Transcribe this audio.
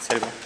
Selber.